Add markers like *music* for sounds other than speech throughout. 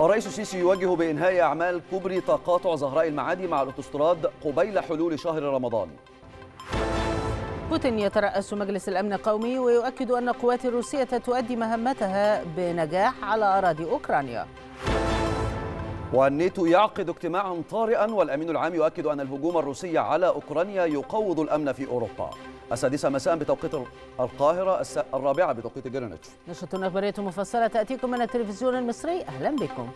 الرئيس السيسي يوجه بإنهاء أعمال كوبري تقاطع زهراء المعادي مع الأوتوستراد قبيل حلول شهر رمضان. بوتين يترأس مجلس الأمن القومي ويؤكد أن القوات الروسية تؤدي مهمتها بنجاح على أراضي أوكرانيا. والناتو يعقد اجتماعا طارئا والأمين العام يؤكد أن الهجوم الروسي على أوكرانيا يقوض الأمن في أوروبا. السادسة مساء بتوقيت القاهرة الرابعة بتوقيت جرينتش. نشرة أخبارية مفصلة تأتيكم من التلفزيون المصري أهلا بكم.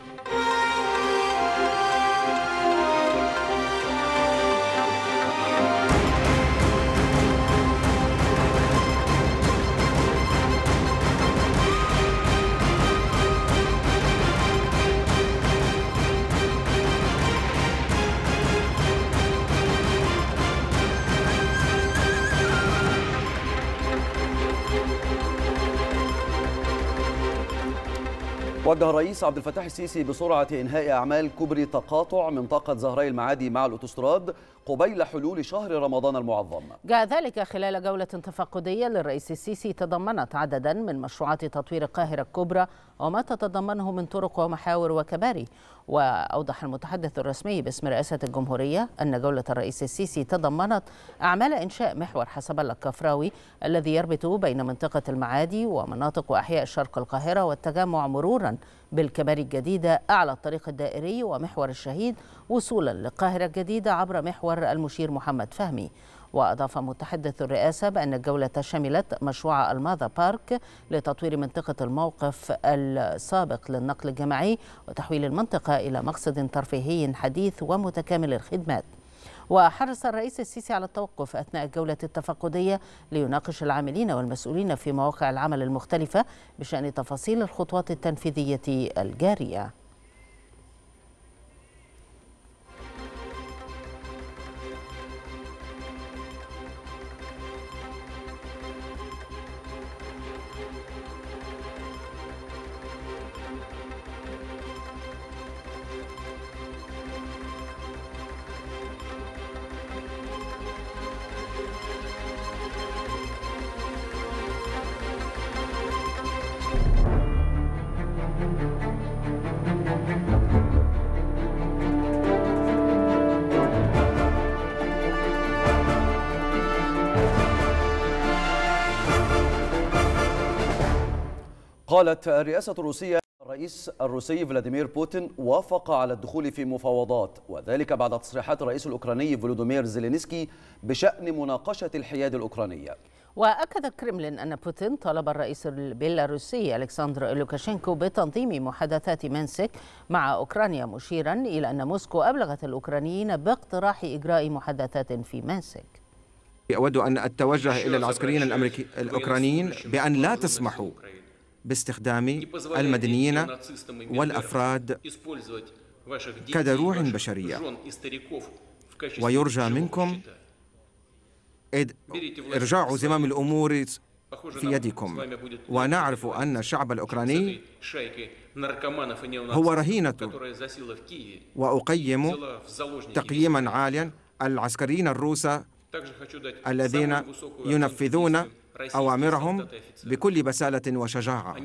وجه الرئيس عبد الفتاح السيسي بسرعة إنهاء أعمال كوبري تقاطع منطقة زهراء المعادي مع الأوتوستراد. قبيل حلول شهر رمضان المعظم. جاء ذلك خلال جولة تفقدية للرئيس السيسي تضمنت عددا من مشروعات تطوير القاهرة الكبرى وما تتضمنه من طرق ومحاور وكباري. وأوضح المتحدث الرسمي باسم رئاسة الجمهورية أن جولة الرئيس السيسي تضمنت أعمال إنشاء محور حسب الله الكفراوي الذي يربط بين منطقة المعادي ومناطق وأحياء شرق القاهرة والتجمع مرورا بالكباري الجديدة أعلى الطريق الدائري ومحور الشهيد وصولا للقاهرة الجديدة عبر محور المشير محمد فهمي. وأضاف متحدث الرئاسة بأن الجولة شملت مشروع الماذا بارك لتطوير منطقة الموقف السابق للنقل الجماعي وتحويل المنطقة إلى مقصد ترفيهي حديث ومتكامل الخدمات. وحرص الرئيس السيسي على التوقف أثناء الجولة التفقدية ليناقش العاملين والمسؤولين في مواقع العمل المختلفة بشأن تفاصيل الخطوات التنفيذية الجارية. قالت الرئاسة الروسية الرئيس الروسي فلاديمير بوتين وافق على الدخول في مفاوضات وذلك بعد تصريحات الرئيس الأوكراني فولودومير زيلينسكي بشأن مناقشة الحياد الأوكرانية. وأكد الكرملين أن بوتين طلب الرئيس البيلاروسي ألكسندر لوكاشينكو بتنظيم محادثات مينسك مع أوكرانيا مشيرا إلى أن موسكو أبلغت الأوكرانيين باقتراح إجراء محادثات في مينسك أود أن أتوجه إلى العسكريين الأمريكي الأوكرانيين بأن لا تسمحوا باستخدام المدنيين والأفراد كدروع بشرية. ويرجى منكم إرجاع زمام الأمور في يدكم. ونعرف أن الشعب الأوكراني هو رهينة. وأقيم تقييما عاليا العسكريين الروس الذين ينفذون أوامرهم بكل بسالة وشجاعة.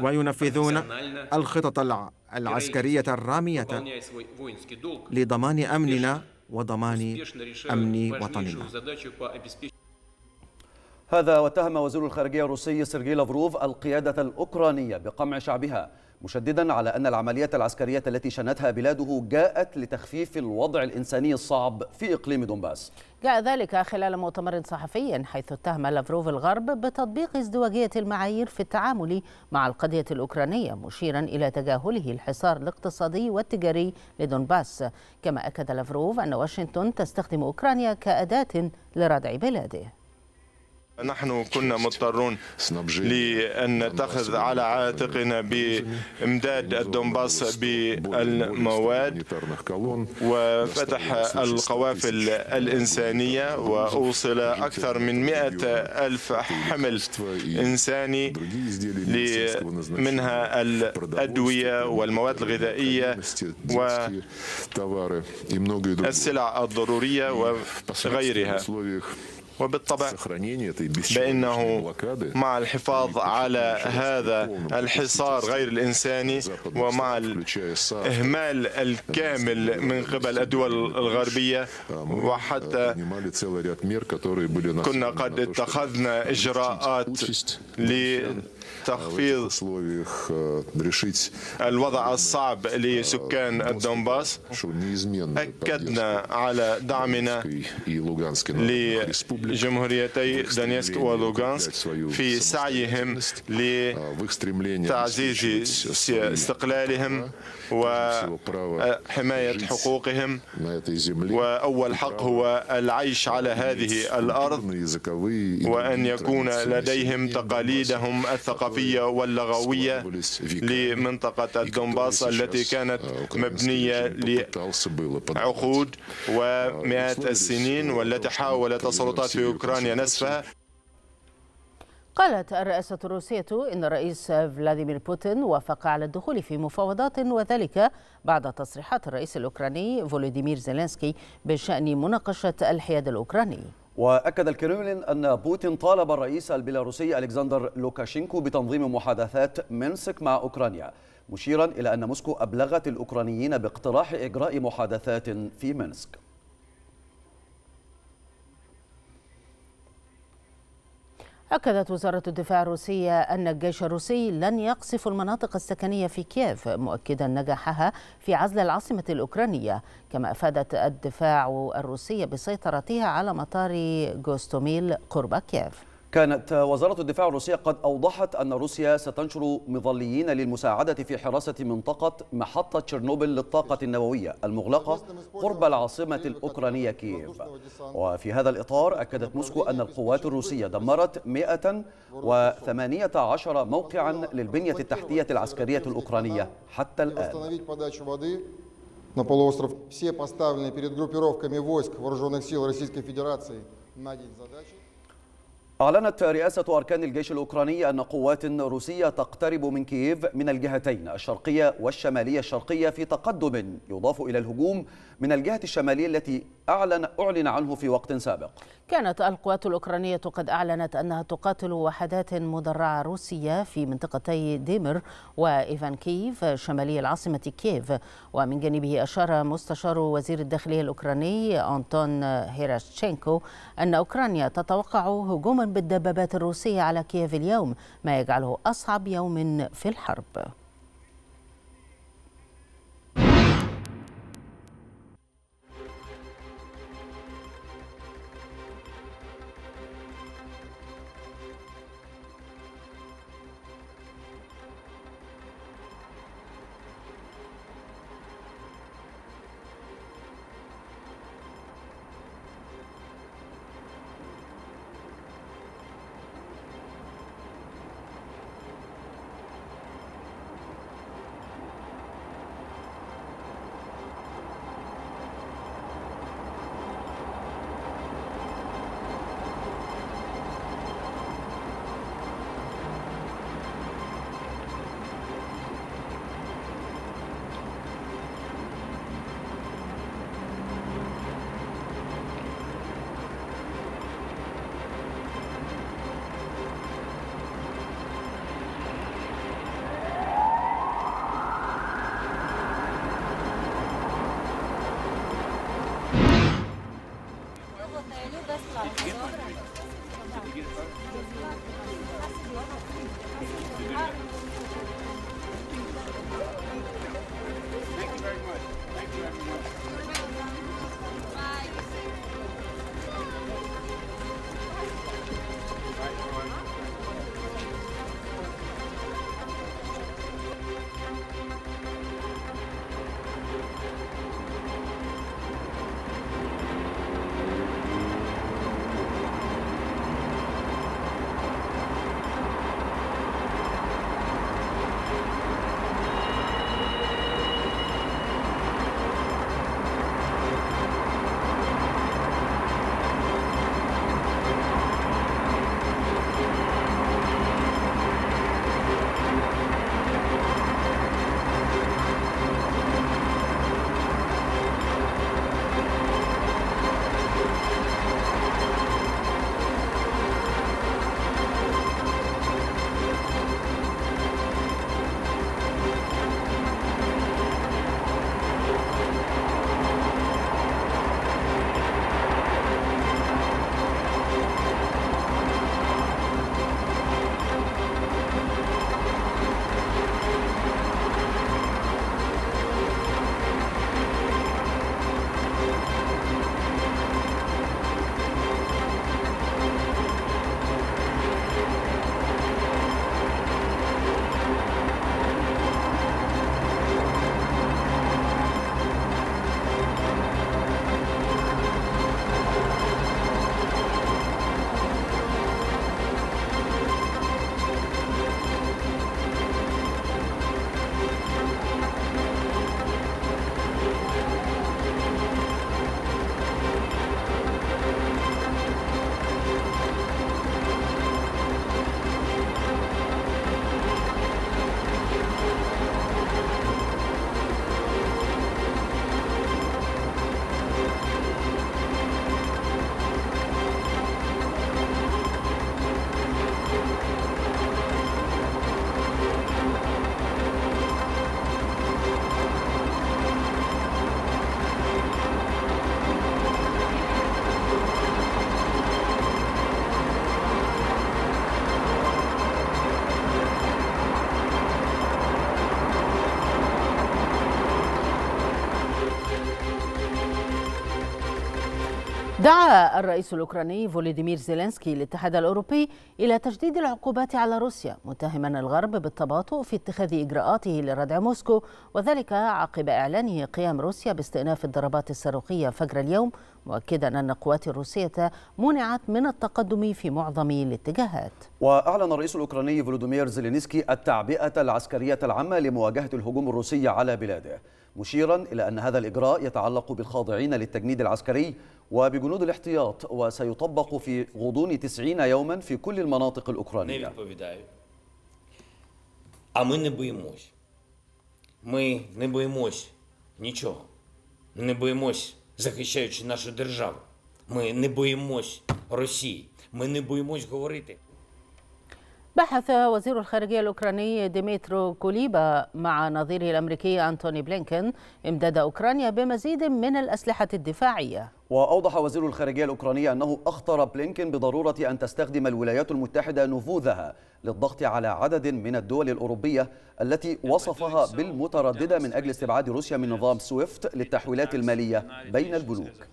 وينفذون الخطط العسكرية الرامية لضمان أمننا وضمان أمن وطننا. هذا واتهم وزير الخارجية الروسي سيرجي لافروف القيادة الأوكرانية بقمع شعبها. مشددا على أن العمليات العسكرية التي شنتها بلاده جاءت لتخفيف الوضع الإنساني الصعب في إقليم دونباس. جاء ذلك خلال مؤتمر صحفي حيث اتهم لافروف الغرب بتطبيق ازدواجية المعايير في التعامل مع القضية الأوكرانية مشيرا إلى تجاهله الحصار الاقتصادي والتجاري لدونباس. كما أكد لافروف أن واشنطن تستخدم أوكرانيا كأداة لردع بلاده. نحن كنا مضطرون لأن نتخذ على عاتقنا بإمداد الدنباس بالمواد وفتح القوافل الإنسانية وأوصل أكثر من مئة ألف حمل إنساني منها الأدوية والمواد الغذائية والسلع الضرورية وغيرها. وبالطبع بأنه مع الحفاظ على هذا الحصار غير الإنساني ومع الإهمال الكامل من قبل الدول الغربية وحتى كنا قد اتخذنا إجراءات لتخفيض الوضع الصعب لسكان الدنباس أكدنا على دعمنا لجمهوريتي دونيسك ولوغانسك في سعيهم لتعزيز استقلالهم وحماية حقوقهم. وأول حق هو العيش على هذه الأرض. وأن يكون لديهم تقاليدهم الثقافية واللغوية لمنطقة الدنباس التي كانت مبنية لعقود ومئات السنين والتي حاولت السلطات في أوكرانيا نسفها قالت الرئاسة الروسية إن الرئيس فلاديمير بوتين وافق على الدخول في مفاوضات وذلك بعد تصريحات الرئيس الأوكراني فولوديمير زيلينسكي بشأن مناقشة الحياد الأوكراني. وأكد الكرملين أن بوتين طالب الرئيس البيلاروسي ألكسندر لوكاشينكو بتنظيم محادثات مينسك مع أوكرانيا مشيرا إلى أن موسكو أبلغت الأوكرانيين باقتراح إجراء محادثات في مينسك. أكدت وزارة الدفاع الروسية أن الجيش الروسي لن يقصف المناطق السكنية في كييف مؤكدا نجاحها في عزل العاصمة الأوكرانية. كما أفادت الدفاع الروسية بسيطرتها على مطار جوستوميل قرب كييف. كانت وزارة الدفاع الروسية قد أوضحت أن روسيا ستنشر مظليين للمساعدة في حراسة منطقة محطة تشيرنوبل للطاقة النووية المغلقة قرب العاصمة الأوكرانية كييف وفي هذا الإطار أكدت موسكو أن القوات الروسية دمرت 118 موقعا للبنية التحتية العسكرية الأوكرانية حتى الآن на полуостров. Все поставленные перед группировками войск Вооруженных сил Российской Федерации на день задачи. أعلنت رئاسة أركان الجيش الأوكراني أن قوات روسية تقترب من كييف من الجهتين الشرقية والشمالية الشرقية في تقدم يضاف إلى الهجوم من الجهة الشمالية التي أعلن, أعلن عنه في وقت سابق. كانت القوات الأوكرانية قد أعلنت أنها تقاتل وحدات مدرعة روسية في منطقتي ديمر وإيفانكيف شمالي العاصمة كييف. ومن جانبه أشار مستشار وزير الداخلية الأوكراني أنطون هيراشتشينكو أن أوكرانيا تتوقع هجوما بالدبابات الروسية على كييف اليوم ما يجعله أصعب يوم في الحرب. دعا الرئيس الأوكراني فولوديمير زيلينسكي الاتحاد الأوروبي إلى تجديد العقوبات على روسيا متهما الغرب بالتباطؤ في اتخاذ إجراءاته لردع موسكو وذلك عقب إعلانه قيام روسيا باستئناف الضربات الصاروخية فجر اليوم مؤكدا أن القوات الروسية منعت من التقدم في معظم الاتجاهات. وأعلن الرئيس الأوكراني فولوديمير زيلينسكي التعبئة العسكرية العامة لمواجهة الهجوم الروسي على بلاده مشيرا إلى أن هذا الإجراء يتعلق بالخاضعين للتجنيد العسكري وبجنود الاحتياط وسيطبق في غضون 90 يوما في كل المناطق الأوكرانية А ми не боїмось. Ми не боїмось нічого. Ми не боїмось, захищаючи нашу державу. Ми не боїмось Росії. Ми не боїмось говорити. بحث وزير الخارجية الأوكراني ديمترو كوليبا مع نظيره الأمريكي أنتوني بلينكن إمداد أوكرانيا بمزيد من الأسلحة الدفاعية. وأوضح وزير الخارجية الأوكراني أنه أخطر بلينكن بضرورة أن تستخدم الولايات المتحدة نفوذها للضغط على عدد من الدول الأوروبية التي وصفها بالمترددة من أجل استبعاد روسيا من نظام سويفت للتحويلات المالية بين البنوك.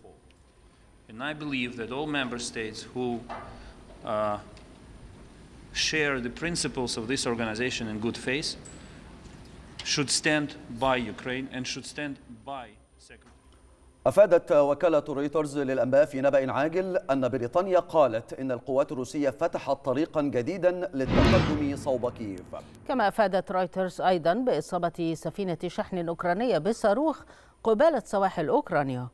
Share the principles of this organization in good faith should stand by Ukraine and should stand by أفادت وكالة رويترز للأنباء في نبأ عاجل أن بريطانيا قالت إن القوات الروسية فتحت طريقا جديدا للتقدم صوب كييف. كما أفادت رويترز أيضا بإصابة سفينة شحن أوكرانية بصاروخ قبالة سواحل أوكرانيا.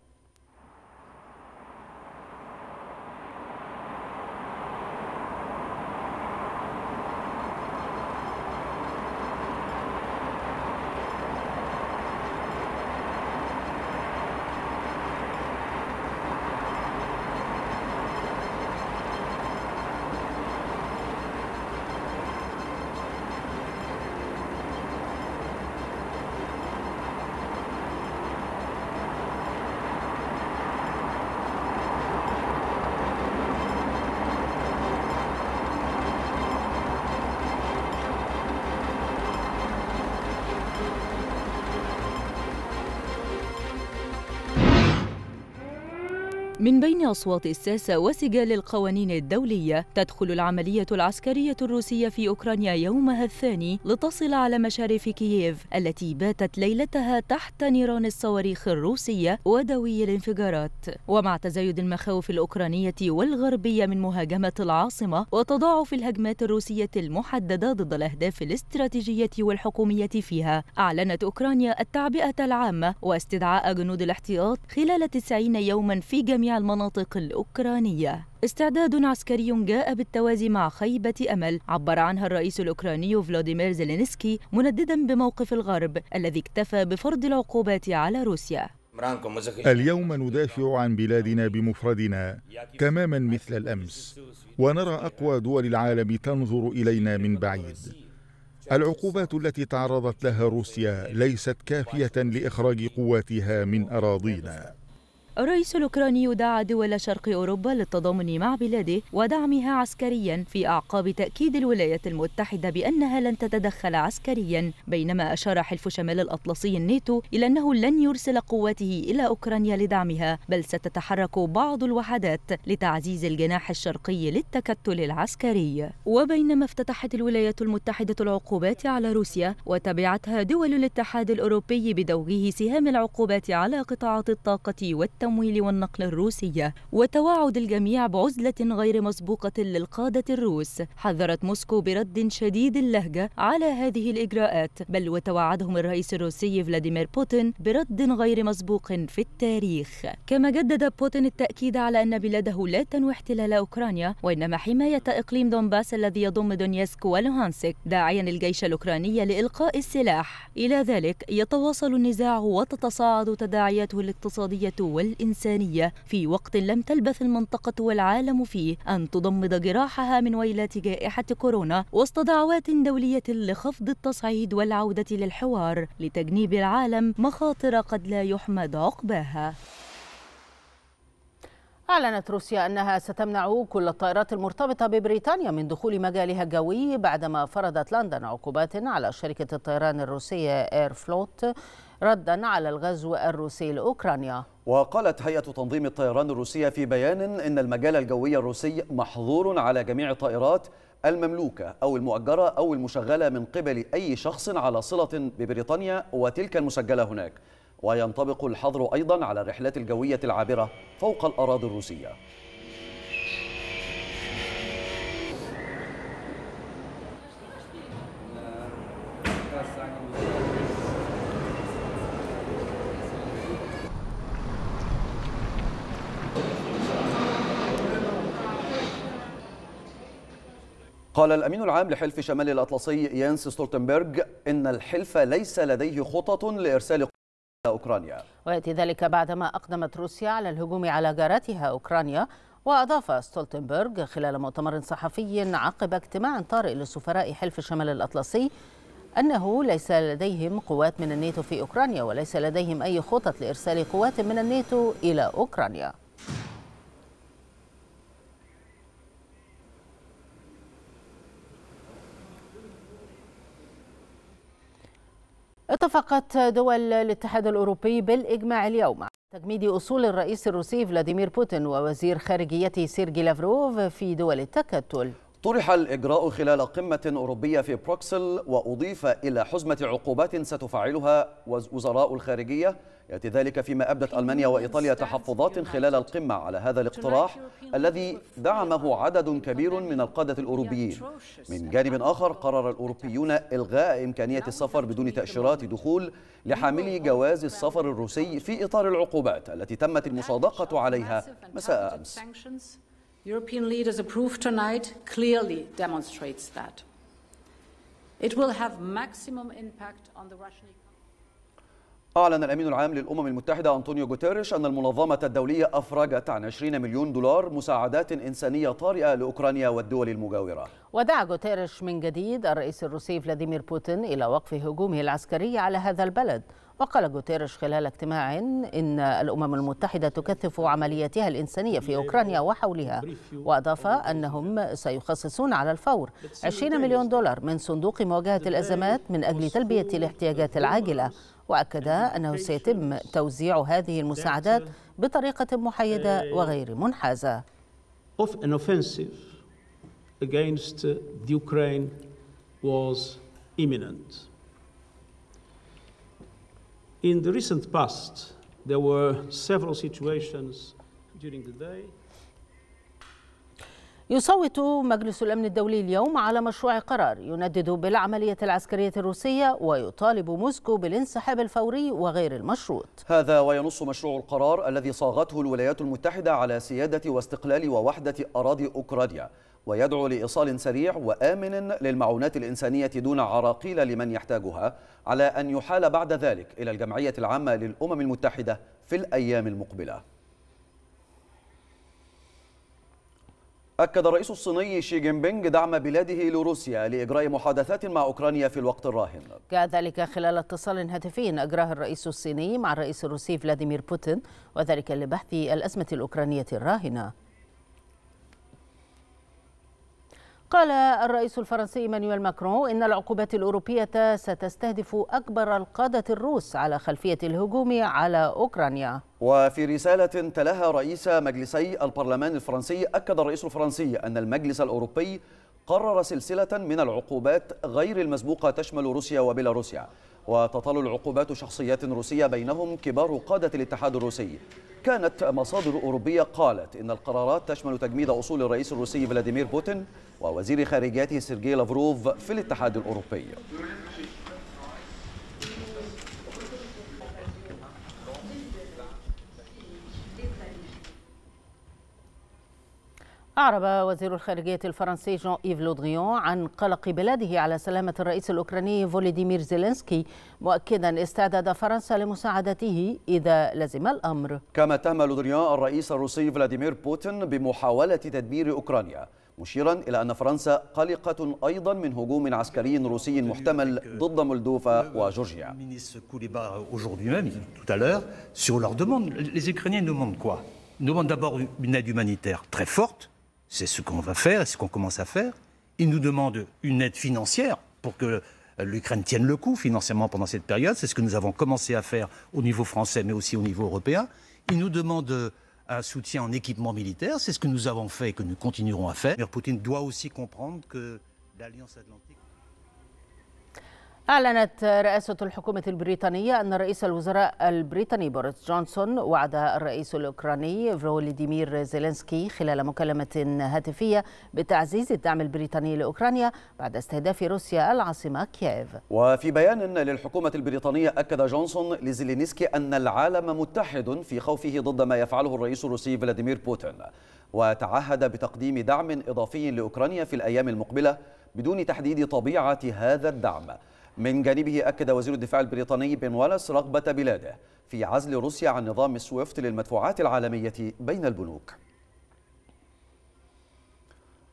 من بين أصوات الساسة وسجال القوانين الدولية تدخل العملية العسكرية الروسية في أوكرانيا يومها الثاني لتصل على مشارف كييف التي باتت ليلتها تحت نيران الصواريخ الروسية ودوي الانفجارات. ومع تزايد المخاوف الأوكرانية والغربية من مهاجمة العاصمة وتضاعف الهجمات الروسية المحددة ضد الأهداف الاستراتيجية والحكومية فيها أعلنت أوكرانيا التعبئة العامة واستدعاء جنود الاحتياط خلال 90 يوما في جميع المناطق الأوكرانية. استعداد عسكري جاء بالتوازي مع خيبة أمل عبر عنها الرئيس الأوكراني فلاديمير زيلينسكي منددا بموقف الغرب الذي اكتفى بفرض العقوبات على روسيا. اليوم ندافع عن بلادنا بمفردنا تماما مثل الأمس ونرى أقوى دول العالم تنظر إلينا من بعيد. العقوبات التي تعرضت لها روسيا ليست كافية لإخراج قواتها من أراضينا. الرئيس الأوكراني دعا دول شرق أوروبا للتضامن مع بلاده ودعمها عسكريا في أعقاب تأكيد الولايات المتحدة بأنها لن تتدخل عسكريا بينما أشار حلف شمال الأطلسي الناتو إلى أنه لن يرسل قواته إلى أوكرانيا لدعمها بل ستتحرك بعض الوحدات لتعزيز الجناح الشرقي للتكتل العسكري. وبينما افتتحت الولايات المتحدة العقوبات على روسيا وتبعتها دول الاتحاد الأوروبي بدوره سهام العقوبات على قطاعات الطاقة والتمويل التمويل والنقل الروسية وتوعد الجميع بعزلة غير مسبوقة للقادة الروس. حذرت موسكو برد شديد اللهجة على هذه الإجراءات بل وتوعدهم الرئيس الروسي فلاديمير بوتين برد غير مسبوق في التاريخ. كما جدد بوتين التأكيد على أن بلاده لا تنوي احتلال أوكرانيا وإنما حماية إقليم دونباس الذي يضم دونيتسك ولوهانسك داعيا الجيش الأوكراني لإلقاء السلاح. إلى ذلك يتواصل النزاع وتتصاعد تداعياته الاقتصادية وال الإنسانية في وقت لم تلبث المنطقة والعالم فيه أن تضمد جراحها من ويلات جائحة كورونا وسط دعوات دولية لخفض التصعيد والعودة للحوار لتجنيب العالم مخاطر قد لا يحمد عقباها. أعلنت روسيا أنها ستمنع كل الطائرات المرتبطة ببريطانيا من دخول مجالها الجوي بعدما فرضت لندن عقوبات على شركة الطيران الروسية إير فلوت ردا على الغزو الروسي لأوكرانيا. وقالت هيئة تنظيم الطيران الروسية في بيان إن المجال الجوي الروسي محظور على جميع الطائرات المملوكة أو المؤجرة أو المشغلة من قبل أي شخص على صلة ببريطانيا وتلك المسجلة هناك. وينطبق الحظر أيضا على الرحلات الجوية العابرة فوق الأراضي الروسية. قال الأمين العام لحلف شمال الأطلسي ينس ستولتنبرغ إن الحلف ليس لديه خطط لإرسال أوكرانيا. ويأتي ذلك بعدما أقدمت روسيا على الهجوم على جارتها أوكرانيا وأضاف ستولتنبرغ خلال مؤتمر صحفي عقب اجتماع طارئ لسفراء حلف شمال الأطلسي أنه ليس لديهم قوات من الناتو في أوكرانيا وليس لديهم أي خطط لإرسال قوات من الناتو إلى أوكرانيا. اتفقت دول الاتحاد الأوروبي بالإجماع اليوم. تجميد أصول الرئيس الروسي فلاديمير بوتين ووزير خارجيته سيرجي لافروف في دول التكتل. طرح الإجراء خلال قمة أوروبية في بروكسل وأضيف إلى حزمة عقوبات سيفعلها وزراء الخارجية. يأتي ذلك فيما أبدت ألمانيا وإيطاليا تحفظات خلال القمة على هذا الاقتراح الذي دعمه عدد كبير من القادة الأوروبيين. من جانب آخر قرر الأوروبيون إلغاء إمكانية السفر بدون تأشيرات دخول لحاملي جواز السفر الروسي في إطار العقوبات التي تمت المصادقة عليها مساء أمس. European leaders approved tonight clearly demonstrates that. It will have maximum impact on the Russian أعلن الأمين العام للأمم المتحدة أنطونيو غوتيريش أن المنظمة الدولية أفرجت عن 20 مليون دولار مساعدات إنسانية طارئة لأوكرانيا والدول المجاورة. ودعا غوتيريش من جديد الرئيس الروسي فلاديمير بوتين إلى وقف هجومه العسكري على هذا البلد. وقال غوتيريش خلال اجتماع إن الأمم المتحدة تكثف عملياتها الإنسانية في أوكرانيا وحولها وأضاف أنهم سيخصصون على الفور 20 مليون دولار من صندوق مواجهة الأزمات من أجل تلبية الاحتياجات العاجلة وأكد أنه سيتم توزيع هذه المساعدات بطريقة محايدة وغير منحازة. Against the Ukraine was imminent. In the recent past, there were several situations during the day. يصوت مجلس الأمن الدولي اليوم على مشروع قرار يندد بالعملية العسكرية الروسية ويطالب موسكو بالانسحاب الفوري وغير المشروط. هذا وينص مشروع القرار الذي صاغته الولايات المتحدة على سيادة واستقلال ووحدة أراضي أوكرانيا. ويدعو لإيصال سريع وآمن للمعونات الإنسانية دون عراقيل لمن يحتاجها على أن يحال بعد ذلك إلى الجمعية العامة للأمم المتحدة في الأيام المقبلة. أكد الرئيس الصيني شي جين بينغ دعم بلاده لروسيا لإجراء محادثات مع أوكرانيا في الوقت الراهن. جاء ذلك خلال اتصال هاتفي أجراه الرئيس الصيني مع الرئيس الروسي فلاديمير بوتين وذلك لبحث الأزمة الأوكرانية الراهنة. قال الرئيس الفرنسي إيمانويل ماكرون إن العقوبات الأوروبية ستستهدف أكبر القادة الروس على خلفية الهجوم على أوكرانيا. وفي رسالة تلاها رئيس مجلسي البرلمان الفرنسي أكد الرئيس الفرنسي أن المجلس الأوروبي قرر سلسلة من العقوبات غير المسبوقة تشمل روسيا وبيلاروسيا. وتطال العقوبات شخصيات روسية بينهم كبار قادة الاتحاد الروسي. كانت مصادر أوروبية قالت إن القرارات تشمل تجميد أصول الرئيس الروسي فلاديمير بوتين ووزير خارجيته سيرجي لافروف في الاتحاد الأوروبي. أعرب وزير الخارجية الفرنسي جون إيف لودريان عن قلق بلاده على سلامة الرئيس الأوكراني فولوديمير زيلينسكي مؤكدا استعداد فرنسا لمساعدته إذا لزم الأمر كما اتهم لودريان الرئيس الروسي فلاديمير بوتين بمحاولة تدمير أوكرانيا مشيرا إلى أن فرنسا قلقة أيضا من هجوم عسكري روسي محتمل ضد مولدوفا وجورجيا sur leur demande. Les Ukrainiens demandent quoi Ils demandent d'abord une aide humanitaire très forte, C'est ce qu'on va faire et ce qu'on commence à faire. Ils nous demandent une aide financière pour que l'Ukraine tienne le coup financièrement pendant cette période. C'est ce que nous avons commencé à faire au niveau français, mais aussi au niveau européen. Ils nous demandent un soutien en équipement militaire. C'est ce que nous avons fait et que nous continuerons à faire. Mais Poutine doit aussi comprendre que l'Alliance Atlantique. أعلنت رئاسة الحكومة البريطانية أن رئيس الوزراء البريطاني بوريس جونسون وعد الرئيس الأوكراني فولوديمير زيلينسكي خلال مكالمة هاتفية بتعزيز الدعم البريطاني لأوكرانيا بعد استهداف روسيا العاصمة كييف. وفي بيان للحكومة البريطانية أكد جونسون لزيلينسكي أن العالم متحد في خوفه ضد ما يفعله الرئيس الروسي فلاديمير بوتين وتعهد بتقديم دعم إضافي لأوكرانيا في الأيام المقبلة بدون تحديد طبيعة هذا الدعم. من جانبه أكد وزير الدفاع البريطاني بن والاس رغبة بلاده في عزل روسيا عن نظام سويفت للمدفوعات العالمية بين البنوك.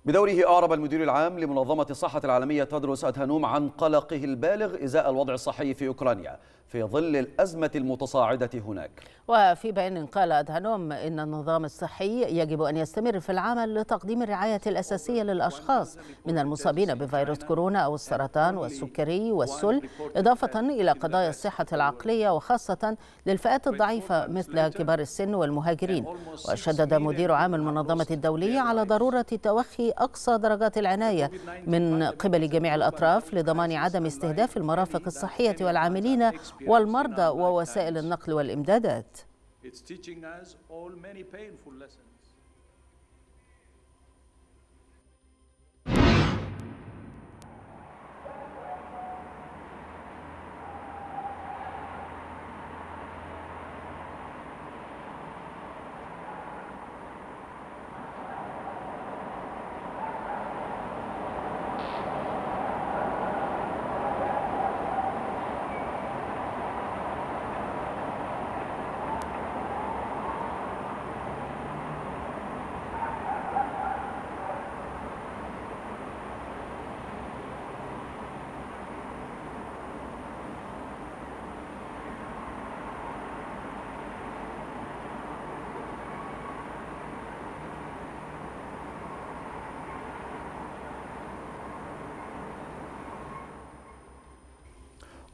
بدوره أعرب المدير العام لمنظمة الصحة العالمية تيدروس أدهانوم عن قلقه البالغ إزاء الوضع الصحي في أوكرانيا. في ظل الأزمة المتصاعدة هناك. وفي بيان قال أدهانوم إن النظام الصحي يجب أن يستمر في العمل لتقديم الرعاية الأساسية للأشخاص من المصابين بفيروس كورونا أو السرطان والسكري والسل إضافة إلى قضايا الصحة العقلية وخاصة للفئات الضعيفة مثل كبار السن والمهاجرين. وشدد مدير عام المنظمة الدولية على ضرورة توخي أقصى درجات العناية من قبل جميع الأطراف لضمان عدم استهداف المرافق الصحية والعاملين والمرضى ووسائل النقل والإمدادات.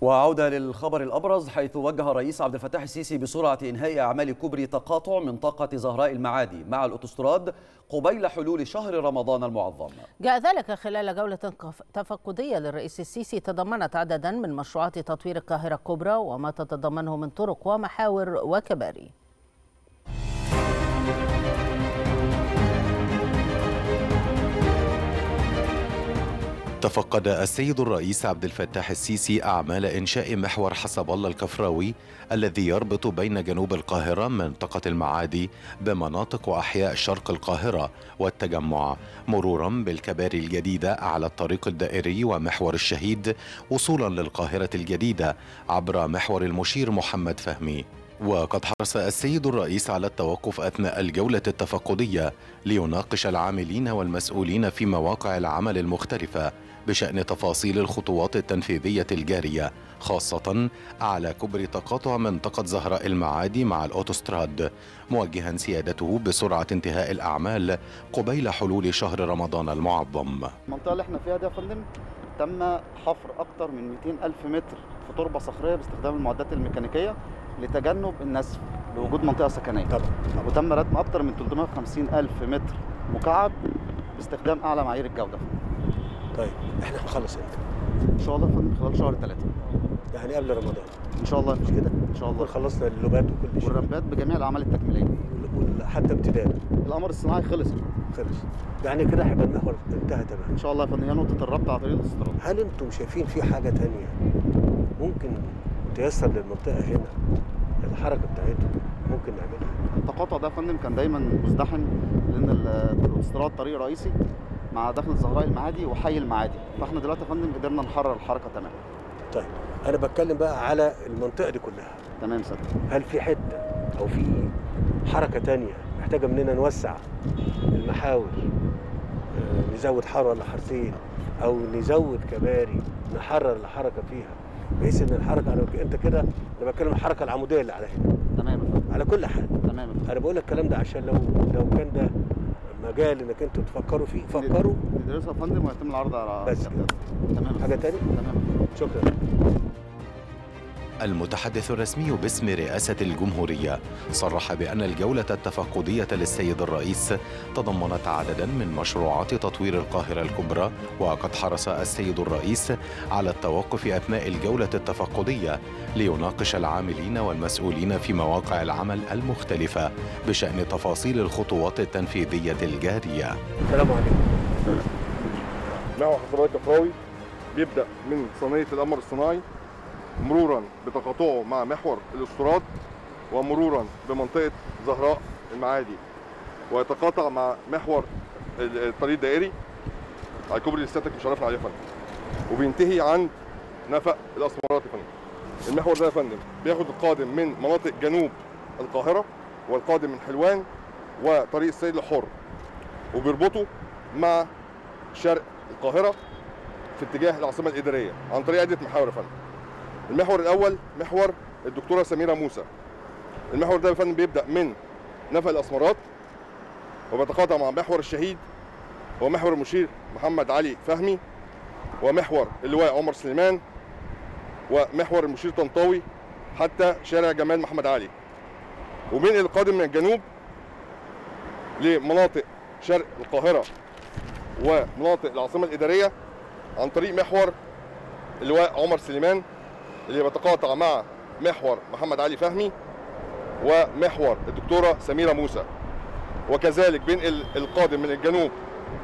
وعودة للخبر الأبرز حيث وجه الرئيس عبد الفتاح السيسي بسرعة إنهاء أعمال كوبري تقاطع منطقة زهراء المعادي مع الأوتوستراد قبيل حلول شهر رمضان المعظم. جاء ذلك خلال جولة تفقدية للرئيس السيسي تضمنت عددا من مشروعات تطوير القاهرة الكبرى وما تتضمنه من طرق ومحاور وكباري. تفقد السيد الرئيس عبد الفتاح السيسي أعمال إنشاء محور حسب الله الكفراوي الذي يربط بين جنوب القاهرة منطقة المعادي بمناطق وأحياء شرق القاهرة والتجمع مرورا بالكباري الجديدة على الطريق الدائري ومحور الشهيد وصولا للقاهرة الجديدة عبر محور المشير محمد فهمي. وقد حرص السيد الرئيس على التوقف أثناء الجولة التفقدية ليناقش العاملين والمسؤولين في مواقع العمل المختلفة بشأن تفاصيل الخطوات التنفيذية الجارية خاصة على كبر تقاطع منطقة زهراء المعادي مع الأوتوستراد موجها سيادته بسرعة انتهاء الأعمال قبيل حلول شهر رمضان المعظم. المنطقة اللي إحنا فيها دي يا فندم تم حفر أكثر من 200 ألف متر في تربة صخرية باستخدام المعدات الميكانيكية لتجنب النسف لوجود منطقة سكنية. طبعا. وتم ردم أكثر من 350 ألف متر مكعب باستخدام أعلى معايير الجودة. طيب إحنا هنخلص إمتى؟ إن شاء الله يا فندم خلال شهر ثلاثة يعني قبل رمضان. إن شاء الله مش كده؟ إن شاء الله. خلصنا اللوبات وكل شيء. والرمبات بجميع الأعمال التكميلية. حتى امتداد القمر الصناعي خلص. خلص. يعني كده هيبقى المحور انتهى تمام. إن شاء الله يا فندم هي نقطة الربط على طريق الاستيراد. هل أنتم شايفين في حاجة تانية؟ ممكن تيسر للمنطقة هنا. الحركة بتاعتهم ممكن نعملها. التقاطع ده يا فندم كان دايما مزدحم لأن الاستيراد طريق رئيسي. مع دخل الزهراء المعادي وحي المعادي. فاحنا دلوقتي يا فندم قدرنا نحرر الحركة تماما طيب أنا بتكلم بقى على المنطقة دي كلها. تمام سيادة هل في حتة أو في حركة تانية محتاجة مننا نوسع المحاور آه، نزود حاره ولا حارتين أو نزود كباري نحرر الحركة فيها بحيث إن الحركة أنا أنت كده أنا بتكلم الحركة العمودية اللي على هنا. تمام على كل حال. تمام أنا بقول لك الكلام ده عشان لو لو كان ده مجال انك أنتوا تفكروا فيه فكروا ندرسها يا فندم ويتم العرض على بس كده تمام حاجة تاني تمام شكرا المتحدث الرسمي باسم رئاسة الجمهورية صرح بأن الجولة التفقدية للسيد الرئيس تضمنت عددا من مشروعات تطوير القاهرة الكبرى وقد حرص السيد الرئيس على التوقف أثناء الجولة التفقدية ليناقش العاملين والمسؤولين في مواقع العمل المختلفة بشأن تفاصيل الخطوات التنفيذية الجارية. السلام عليكم. محور حسابات كفراوي بيبدأ من صينية القمر الصناعي. مرورا بتقاطعه مع محور الاستراد ومرورا بمنطقة زهراء المعادي. ويتقاطع مع محور الطريق الدائري على الكوبري اللي سيادتك مشرفنا عليه يا فندم. وبينتهي عند نفق الأسمرات يا فندم. المحور ده يا فندم بياخد القادم من مناطق جنوب القاهرة والقادم من حلوان وطريق السيد الحر. وبيربطه مع شرق القاهرة في اتجاه العاصمة الإدارية. عن طريق عدة محاور يا فندم. المحور الأول محور الدكتورة سميرة موسى. المحور ده يا فندم بيبدأ من نفق الأسمرات وبيتقاطع مع محور الشهيد ومحور المشير محمد علي فهمي ومحور اللواء عمر سليمان ومحور المشير طنطاوي حتى شارع جمال محمد علي. وبين القادم من الجنوب لمناطق شرق القاهرة ومناطق العاصمة الإدارية عن طريق محور اللواء عمر سليمان اللي بيتقاطع مع محور محمد علي فهمي ومحور الدكتورة سميرة موسى. وكذلك بين القادم من الجنوب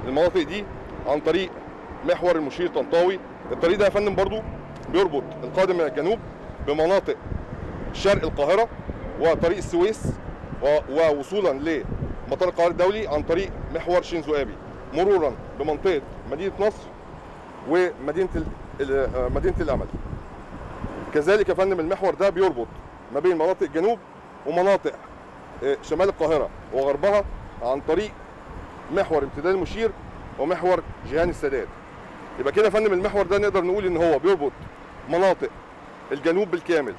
المناطق دي عن طريق محور المشير طنطاوي. الطريق ده يا فندم برضو بيربط القادم من الجنوب بمناطق شرق القاهرة وطريق السويس ووصولا لمطار القاهرة الدولي عن طريق محور شينزو آبي. مرورا بمنطقة مدينة نصر ومدينة مدينة الأمل. كذلك يا فندم المحور ده بيربط ما بين مناطق الجنوب ومناطق شمال القاهرة وغربها عن طريق محور امتداد المشير ومحور جيهان السادات يبقى كده يا فندم المحور ده نقدر نقول إن هو بيربط مناطق الجنوب بالكامل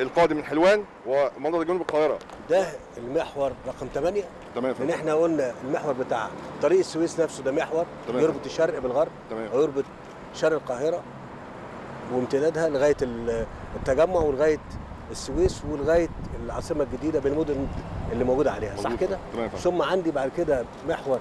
القادم من حلوان ومناطق جنوب القاهرة ده المحور رقم 8 تمام إن إحنا قلنا المحور بتاع طريق السويس نفسه ده محور تمام. يربط الشرق بالغرب تمام. ويربط شرق القاهرة وامتدادها لغاية التجمع ولغاية السويس ولغاية العاصمة الجديدة بالمدن اللي موجودة عليها صح كده؟ ثم عندي بعد كده محور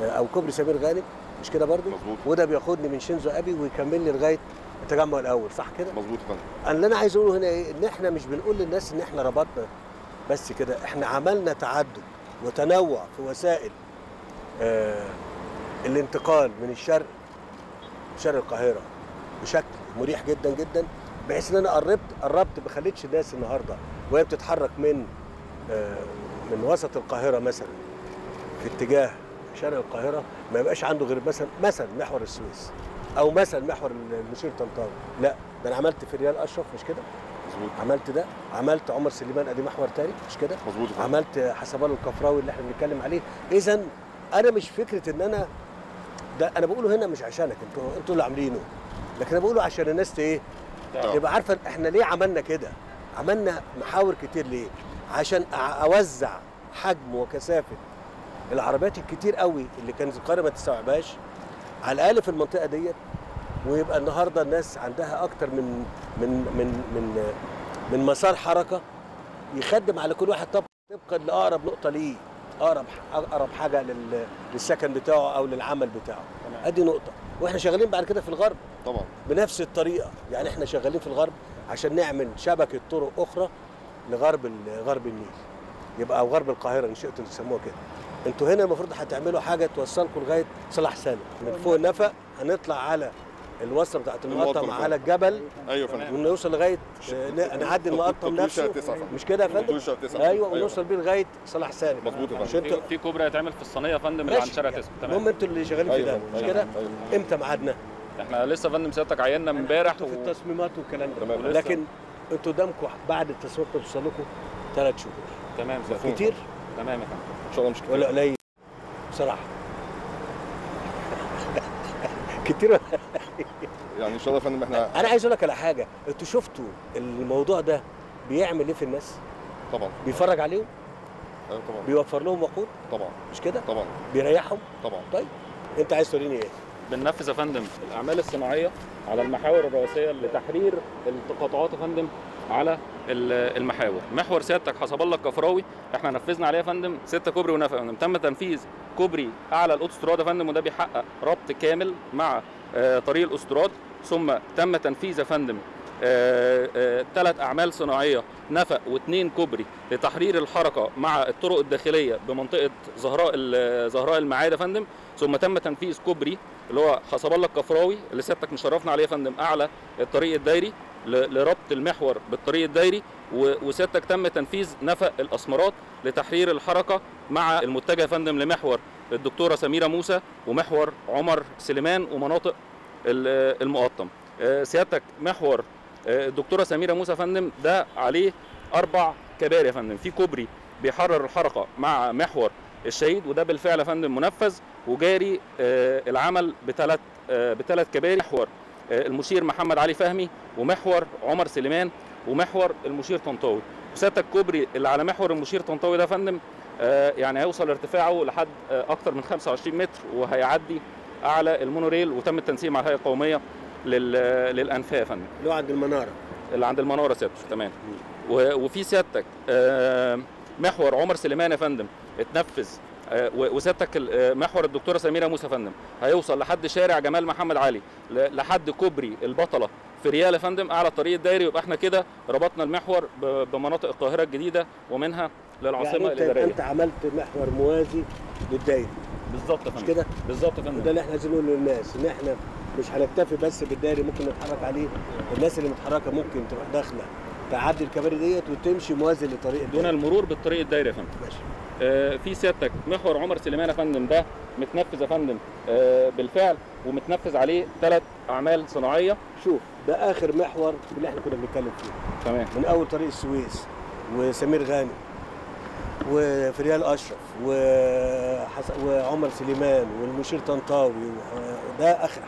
أو كوبري سمير غانم مش كده برضو؟ مظبوط وده بياخدني من شينزو أبي ويكمل لي لغاية التجمع الأول صح كده؟ مظبوط يا فندم أنا اللي أنا عايز أقوله هنا إيه؟ إن إحنا مش بنقول للناس إن إحنا ربطنا بس كده إحنا عملنا تعدد وتنوع في وسائل آه الانتقال من الشرق شرق القاهرة بشكل مريح جدا جدا بحيث إن أنا قربت قربت ما خليتش الناس النهارده وهي بتتحرك من آه من وسط القاهرة مثلا في اتجاه شرق القاهرة ما يبقاش عنده غير مثلا مثلا محور السويس أو مثلا محور المشير طنطاوي. لا ده أنا عملت في ريال أشرف مش كده؟ مظبوط. عملت ده. عملت عمر سليمان أدي محور تاني مش كده؟ مظبوط. عملت حسبان الكفراوي اللي إحنا بنتكلم عليه. اذا أنا مش فكرة إن أنا ده أنا بقوله هنا مش عشانك أنتوا أنتوا اللي عاملينه. لكن أنا بقوله عشان الناس إيه تبقى عارفة إحنا ليه عملنا كده. عملنا محاور كتير ليه؟ عشان أوزع حجم وكثافة العربيات الكتير قوي اللي كانت القاهرة ما تستوعبهاش على الأقل في المنطقة ديت ويبقى النهارده الناس عندها أكتر من من من من من مسار حركة يخدم على كل واحد. طبعا طبقا لاقرب نقطة ليه؟ أقرب أقرب حاجة للسكن بتاعه أو للعمل بتاعه. أدي نقطة. وإحنا شغالين بعد كده في الغرب. طبعا. بنفس الطريقة. يعني إحنا شغالين في الغرب عشان نعمل شبكة طرق أخرى لغرب غرب النيل. يبقى أو غرب القاهرة إن شئتوا تسموها كده. أنتوا هنا المفروض هتعملوا حاجة توصلكم لغاية صلاح سالم. من فوق النفق هنطلع على الوصلة بتاعت المقطم على الجبل أيوه فندم. ونوصل لغاية نعدي المقطم نفسه. مش كده يا فندم؟ أيوه ونوصل بيه لغاية صلاح سالم مظبوط يا فندم. في كوبري هيتعمل في الصينية يا فندم اللي عند شارع تسعة. تمام. المهم أنتوا اللي شغالين في ده. مش كده؟ إمتى ميعادنا؟ إحنا لسه فندم سيادتك عيننا امبارح. في التصميمات والكلام ده. لكن أنتوا قدامكم بعد التصميم توصل لكم ثلاث شهور. تمام كتير؟ تمام يا فندم. إن شاء الله مش كتير. ولا قليل؟ بصراحة. كتير. *laughs* يعني إن شاء الله يا فندم إحنا أنا عايز أقول لك على حاجة. أنتوا شفتوا الموضوع ده بيعمل إيه في الناس؟ طبعا. بيفرج عليهم؟ أيوه طبعا. بيوفر لهم وقود؟ طبعا. مش كده؟ طبعا. بيريحهم؟ طبعا. طيب أنت عايز توريني إيه؟ بننفذ يا فندم الأعمال الصناعية على المحاور الرئيسية لتحرير التقاطعات يا فندم. على ال- المحاور. محور سيادتك حسب الله الكفراوي إحنا نفذنا عليه يا فندم. 6 كوبري ونفق تم تنفيذ كوبري أعلى الاوتوستراد يا فندم وده بيحقق ربط كامل مع آه، طريق الاوتوستراد ثم تم تنفيذ يا فندم ثلاث أعمال صناعية نفق واثنين كوبري لتحرير الحركة مع الطرق الداخلية بمنطقة زهراء زهراء المعادي يا فندم. ثم تم تنفيذ كوبري اللي هو حسب الله الكفراوي اللي سيادتك مشرفنا عليه يا فندم أعلى الطريق الدايري. لربط المحور بالطريق الدايري وسيادتك تم تنفيذ نفق الاسمرات لتحرير الحركة مع المتجه يا فندم لمحور الدكتورة سميرة موسى ومحور عمر سليمان ومناطق ال- المقطم. آه، سيادتك محور آه، الدكتورة سميرة موسى فندم ده عليه أربع كباري يا فندم. في كوبري بيحرر الحركة مع محور الشهيد وده بالفعل يا فندم منفذ وجاري آه، العمل بثلاث بثلاث كباري. محور المشير محمد علي فهمي ومحور عمر سليمان ومحور المشير طنطاوي. وسيادتك الكوبري اللي على محور المشير طنطاوي ده يا فندم آه، يعني هيوصل ارتفاعه لحد آه، أكتر من 25 متر وهيعدي أعلى المونوريل وتم التنسيق مع الهيئة القومية لل- للأنفاق يا فندم. اللي هو عند المنارة. اللي عند المنارة سيادتك تمام. وفي سيادتك آه، محور عمر سليمان يا فندم اتنفذ. آه، وسيادتك ال- آه، محور الدكتورة سميرة موسى فندم. هيوصل لحد شارع جمال محمد علي لحد كوبري البطلة في ريال يا فندم أعلى الطريق الدائري يبقى إحنا كده ربطنا المحور بمناطق القاهرة الجديدة ومنها للعاصمة يعني انت الإدارية. أنت عملت محور موازي للدايري بالظبط يا مش فندم كده؟ بالظبط يا فندم. وده اللي إحنا عايزين نقوله للناس إن إحنا مش هنكتفي بس بالدايري ممكن نتحرك عليه. الناس اللي متحركة ممكن تروح داخلة تعدي الكباري ديت وتمشي موازي لطريق دون المرور بالطريق الدائري يا فندم. ماشي. آه، في سيادتك محور عمر سليمان يا فندم ده متنفذ يا فندم آه، بالفعل ومتنفذ عليه ثلاث أعمال صناعية. شوف ده آخر محور اللي إحنا كنا بنتكلم فيه. تمام. من أول طريق السويس وسمير غانم وفريال أشرف وحس... وعمر سليمان والمشير طنطاوي ده آخر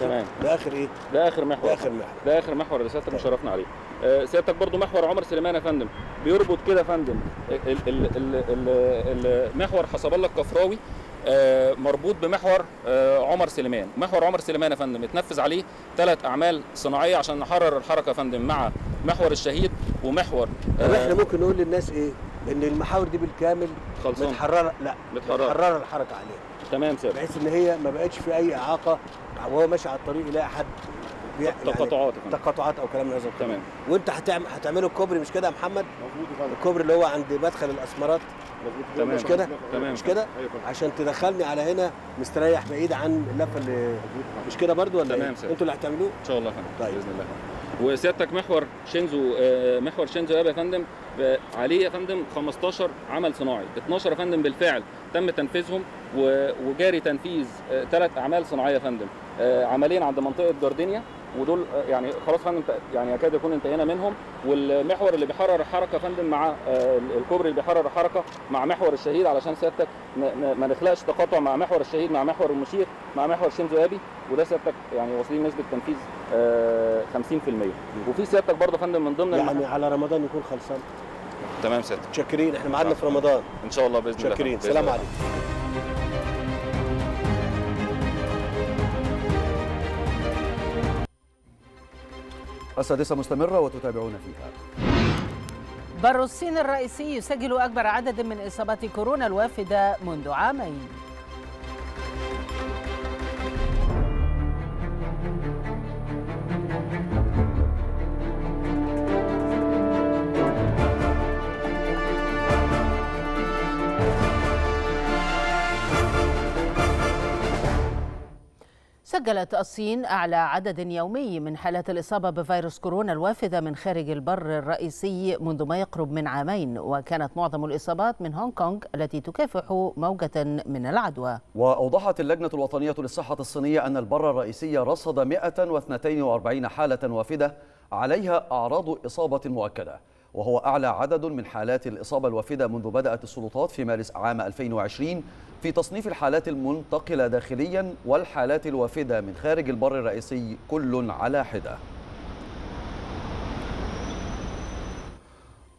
تمام. ده آخر إيه؟ ده آخر محور. ده آخر محور. ده آخر محور اللي سيادتك مشرفنا عليه. آه، سيادتك برضو محور عمر سليمان يا فندم. بيربط كده يا فندم. ال- ال- ال- ال- ال- المحور حسب الله الكفراوي آه، مربوط بمحور آه، عمر سليمان. محور عمر سليمان يا فندم اتنفذ عليه ثلاث أعمال صناعية عشان نحرر الحركة يا فندم مع محور الشهيد ومحور طب آه، إحنا ممكن نقول للناس إيه؟ إن المحاور دي بالكامل خلصانة. متحررة لا متحررة. متحررة الحركة عليها. تمام سيادتك. بحيث إن هي ما بقتش في أي إعاقة وهو ماشي على الطريق يلاقي حد يعني تقاطعات فندم. تقاطعات أو كلام من هذا. تمام. وأنت هتعمل هتعملوا الكوبري مش كده يا محمد؟ الكوبري اللي هو عند مدخل الأسمرات تمام. مش كده؟ تمام. مش كده؟ عشان تدخلني على هنا مستريح بعيد عن اللفة اللي مش كده برضو ولا تمام إيه؟ سيادة. أنتوا اللي هتعملوه؟ إن شاء الله يا فندم طيب. بإذن الله وسيادتك محور شينزو آه، محور شينزو يا فندم آه، عليه يا فندم 15 عمل صناعي 12 يا فندم بالفعل تم تنفيذهم وجاري تنفيذ ثلاث أعمال صناعية يا فندم آه، عملين عند منطقة جاردينيا ودول آه، يعني خلاص فندم يعني يكاد يكون انتهينا منهم. والمحور اللي بيحرر الحركه يا فندم مع آه، الكوبري اللي بيحرر الحركه مع محور الشهيد علشان سيادتك ما نخلقش تقاطع مع محور الشهيد مع محور المشير مع محور شينزو آبي. وده سيادتك يعني واصلين نسبة تنفيذ آه، 50% وفي سيادتك برضه يا فندم من ضمن يعني على رمضان يكون خلصان. تمام سيادتك. متشكرين. إحنا ميعادنا في رمضان. إن شاء الله بإذن الله. متشكرين. سلام. عليكم. السادسة مستمرة وتتابعون فيها. بر الصين الرئيسي يسجل أكبر عدد من إصابات كورونا الوافدة منذ عامين. سجلت الصين أعلى عدد يومي من حالات الإصابة بفيروس كورونا الوافدة من خارج البر الرئيسي منذ ما يقرب من عامين وكانت معظم الإصابات من هونغ كونغ التي تكافح موجة من العدوى. وأوضحت اللجنة الوطنية للصحة الصينية أن البر الرئيسي رصد 142 حالة وافدة عليها أعراض إصابة مؤكدة. وهو أعلى عدد من حالات الإصابة الوافدة منذ بدأت السلطات في مارس عام 2020 في تصنيف الحالات المنتقلة داخليا والحالات الوافدة من خارج البر الرئيسي كل على حدة.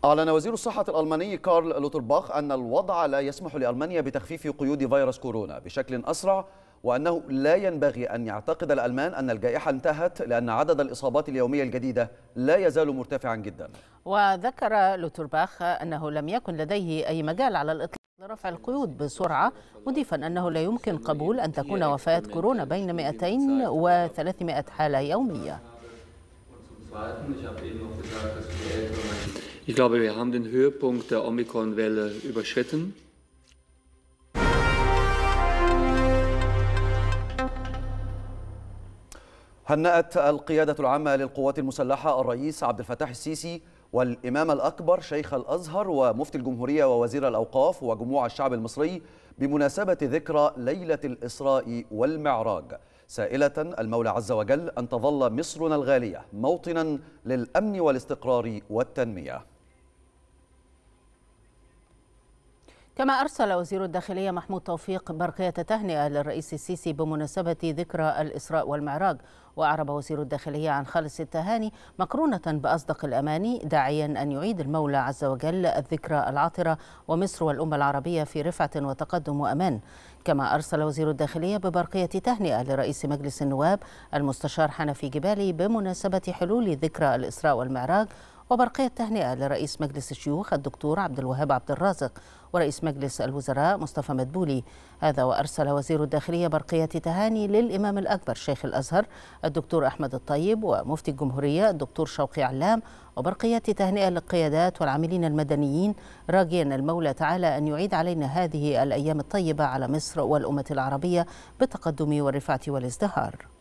أعلن وزير الصحة الألماني كارل لوترباخ أن الوضع لا يسمح لألمانيا بتخفيف قيود فيروس كورونا بشكل أسرع وأنه لا ينبغي أن يعتقد الألمان أن الجائحة انتهت لأن عدد الإصابات اليومية الجديدة لا يزال مرتفعا جدا وذكر لوترباخ أنه لم يكن لديه أي مجال على الإطلاق لرفع القيود بسرعة مضيفا أنه لا يمكن قبول أن تكون وفاة كورونا بين 200 و 300 حالة يومية Ich glaube, wir haben den Höhepunkt der Omikron-Welle überschritten. هنأت القيادة العامة للقوات المسلحة الرئيس عبد الفتاح السيسي والإمام الأكبر شيخ الأزهر ومفتي الجمهورية ووزير الأوقاف وجموع الشعب المصري بمناسبة ذكرى ليلة الإسراء والمعراج. سائلة المولى عز وجل أن تظل مصرنا الغالية موطنا للأمن والاستقرار والتنمية. كما أرسل وزير الداخلية محمود توفيق برقية تهنئة للرئيس السيسي بمناسبة ذكرى الإسراء والمعراج. وأعرب وزير الداخلية عن خالص التهاني مقرونة بأصدق الأماني داعيا أن يعيد المولى عز وجل الذكرى العاطرة ومصر والأمة العربية في رفعة وتقدم وأمان. كما أرسل وزير الداخلية ببرقية تهنئة لرئيس مجلس النواب المستشار حنفي جبالي بمناسبة حلول ذكرى الإسراء والمعراج. وبرقية تهنئة لرئيس مجلس الشيوخ الدكتور عبد الوهاب عبد الرازق ورئيس مجلس الوزراء مصطفى مدبولي. هذا وأرسل وزير الداخلية برقية تهاني للإمام الأكبر شيخ الأزهر الدكتور أحمد الطيب ومفتي الجمهورية الدكتور شوقي علام وبرقية تهنئة للقيادات والعاملين المدنيين راجيا المولى تعالى أن يعيد علينا هذه الأيام الطيبة على مصر والأمة العربية بالتقدم والرفعة والازدهار.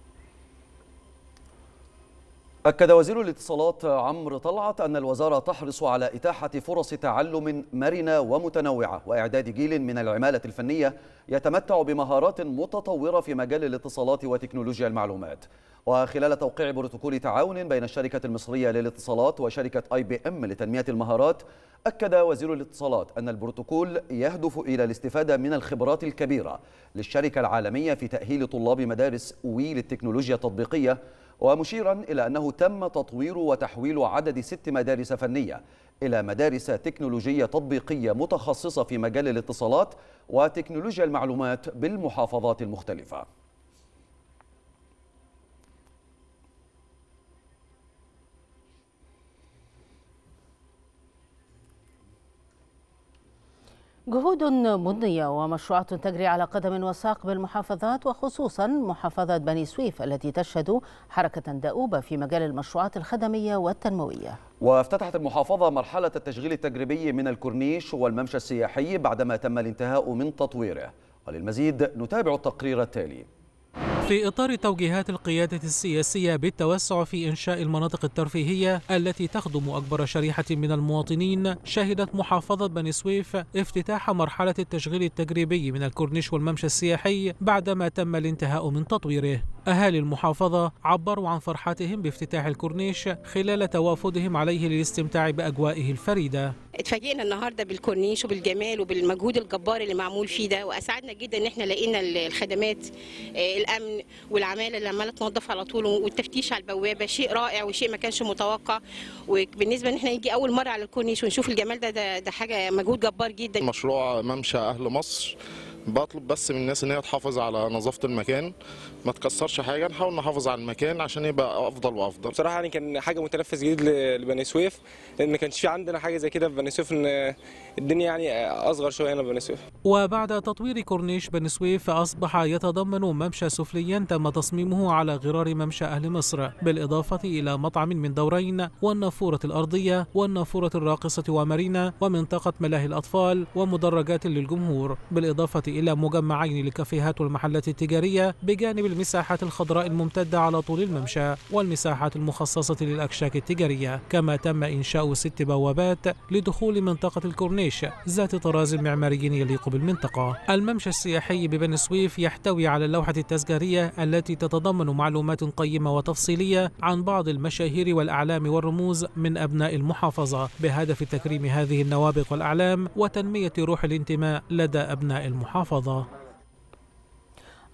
أكد وزير الاتصالات عمرو طلعت أن الوزارة تحرص على إتاحة فرص تعلم مرنة ومتنوعة وإعداد جيل من العمالة الفنية يتمتع بمهارات متطورة في مجال الاتصالات وتكنولوجيا المعلومات. وخلال توقيع بروتوكول تعاون بين الشركة المصرية للاتصالات وشركة IBM لتنمية المهارات أكد وزير الاتصالات أن البروتوكول يهدف إلى الاستفادة من الخبرات الكبيرة للشركة العالمية في تأهيل طلاب مدارس WE للتكنولوجيا التطبيقية ومشيرا إلى أنه تم تطوير وتحويل عدد ست مدارس فنية إلى مدارس تكنولوجية تطبيقية متخصصة في مجال الاتصالات وتكنولوجيا المعلومات بالمحافظات المختلفة. جهود مضنية ومشروعات تجري على قدم وساق بالمحافظات وخصوصا محافظة بني سويف التي تشهد حركة دؤوبة في مجال المشروعات الخدمية والتنموية. وافتتحت المحافظة مرحلة التشغيل التجريبي من الكورنيش والممشى السياحي بعدما تم الانتهاء من تطويره. وللمزيد نتابع التقرير التالي. في إطار توجيهات القيادة السياسية بالتوسع في إنشاء المناطق الترفيهية التي تخدم أكبر شريحة من المواطنين شهدت محافظة بني سويف افتتاح مرحلة التشغيل التجريبي من الكورنيش والممشى السياحي بعدما تم الانتهاء من تطويره. أهالي المحافظة عبروا عن فرحتهم بافتتاح الكورنيش خلال توافدهم عليه للاستمتاع بأجوائه الفريدة. اتفاجئنا النهارده بالكورنيش وبالجمال وبالمجهود الجبار اللي معمول فيه ده وأسعدنا جدا إن إحنا لقينا الخدمات الأمن والعمالة اللي عمالة تنظف على طول والتفتيش على البوابة شيء رائع وشيء ما كانش متوقع. وبالنسبة إن إحنا نيجي أول مرة على الكورنيش ونشوف الجمال ده ده, ده حاجة مجهود جبار جدا. مشروع ممشى أهل مصر بطلب بس من الناس إن هي تحافظ على نظافة المكان ما تكسرش حاجة نحاول نحافظ على المكان عشان يبقى أفضل وأفضل. بصراحة يعني كان حاجة متنفس جديد لبني سويف لأن ما كانش في عندنا حاجة زي كده في بني سويف إن الدنيا يعني أصغر شوية هنا في بني سويف. وبعد تطوير كورنيش بني سويف أصبح يتضمن ممشى سفليا تم تصميمه على غرار ممشى أهل مصر بالإضافة إلى مطعم من دورين والنافورة الأرضية والنافورة الراقصة ومارينا ومنطقة ملاهي الأطفال ومدرجات للجمهور بالإضافة إلى مجمعين للكافيهات والمحلات التجارية بجانب المساحات الخضراء الممتدة على طول الممشى والمساحات المخصصة للأكشاك التجارية. كما تم إنشاء ست بوابات لدخول منطقة الكورنيش ذات طراز معماري يليق بالمنطقة. الممشى السياحي ببني سويف يحتوي على اللوحة التذكارية التي تتضمن معلومات قيمة وتفصيلية عن بعض المشاهير والأعلام والرموز من أبناء المحافظة. بهدف تكريم هذه النوابغ والأعلام وتنمية روح الانتماء لدى أبناء المحافظه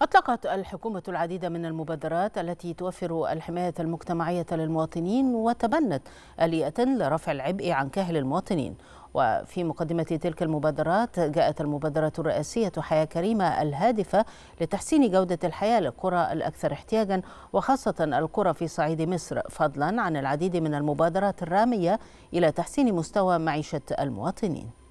أطلقت الحكومة العديد من المبادرات التي توفر الحماية المجتمعية للمواطنين وتبنت آلية لرفع العبء عن كاهل المواطنين. وفي مقدمة تلك المبادرات جاءت المبادرة الرئاسية حياة كريمة الهادفة لتحسين جودة الحياة للقرى الأكثر احتياجا وخاصة القرى في صعيد مصر. فضلا عن العديد من المبادرات الرامية إلى تحسين مستوى معيشة المواطنين.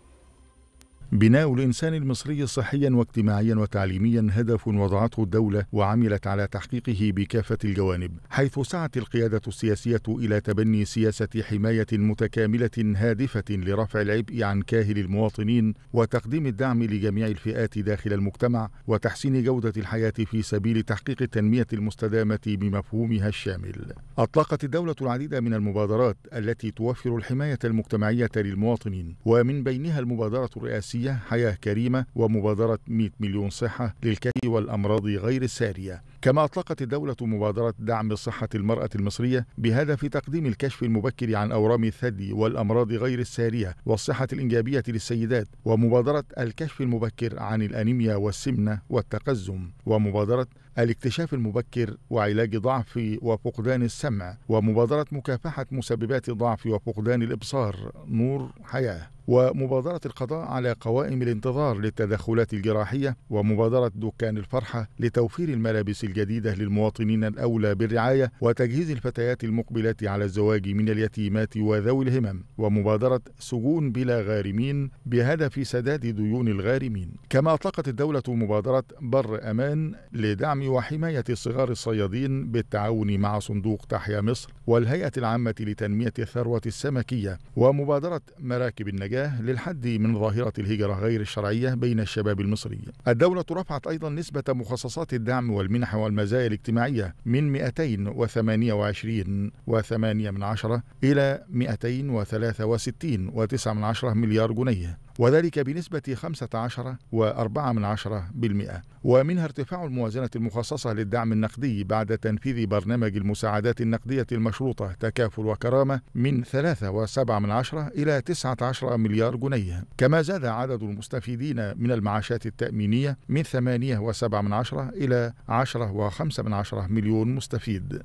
بناء الإنسان المصري صحيا واجتماعيا وتعليميا هدف وضعته الدولة وعملت على تحقيقه بكافة الجوانب حيث سعت القيادة السياسية إلى تبني سياسة حماية متكاملة هادفة لرفع العبء عن كاهل المواطنين وتقديم الدعم لجميع الفئات داخل المجتمع وتحسين جودة الحياة في سبيل تحقيق التنمية المستدامة بمفهومها الشامل. أطلقت الدولة العديد من المبادرات التي توفر الحماية المجتمعية للمواطنين ومن بينها المبادرة الرئاسية الرئاسية حياة كريمة ومبادرة 100 مليون صحة للكي والأمراض غير السارية. كما أطلقت الدولة مبادرة دعم صحة المرأة المصرية بهدف تقديم الكشف المبكر عن أورام الثدي والأمراض غير السارية والصحة الإنجابية للسيدات ومبادرة الكشف المبكر عن الأنيميا والسمنة والتقزم ومبادرة الاكتشاف المبكر وعلاج ضعف وفقدان السمع ومبادرة مكافحة مسببات ضعف وفقدان الإبصار. نور حياة. ومبادرة القضاء على قوائم الانتظار للتدخلات الجراحية ومبادرة دكان الفرحة لتوفير الملابس الجديدة للمواطنين الأولى بالرعاية وتجهيز الفتيات المقبلات على الزواج من اليتيمات وذوي الهمم ومبادرة سجون بلا غارمين بهدف سداد ديون الغارمين. كما أطلقت الدولة مبادرة بر أمان لدعم وحماية صغار الصيادين بالتعاون مع صندوق تحيا مصر والهيئة العامة لتنمية الثروة السمكية ومبادرة مراكب النجاة للحد من ظاهرة الهجرة غير الشرعية بين الشباب المصري. الدولة رفعت أيضا نسبة مخصصات الدعم والمنح والمزايا الاجتماعية من 228 و8 من عشرة إلى 263 و9 من عشرة مليار جنيه. وذلك بنسبة 15 و4 من عشرة بالمئة. ومنها ارتفاع الموازنة المخصصة للدعم النقدي بعد تنفيذ برنامج المساعدات النقدية المشروطة تكافل وكرامة من 3 و7 من عشرة إلى 19 مليار جنيه. كما زاد عدد المستفيدين من المعاشات التأمينية من 8 و7 من عشرة إلى 10 و5 من عشرة مليون مستفيد.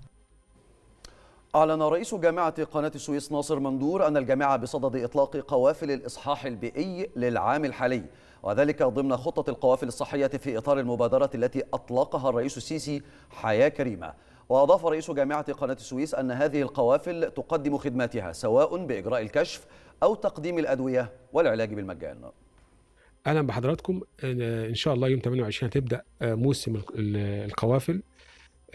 أعلن رئيس جامعة قناة السويس ناصر مندور أن الجامعة بصدد إطلاق قوافل الإصحاح البيئي للعام الحالي وذلك ضمن خطة القوافل الصحية في إطار المبادرة التي أطلقها الرئيس السيسي حياة كريمة. وأضاف رئيس جامعة قناة السويس أن هذه القوافل تقدم خدماتها سواء بإجراء الكشف أو تقديم الأدوية والعلاج بالمجان. أهلا بحضراتكم. إن شاء الله يوم 28 هتبدأ موسم القوافل.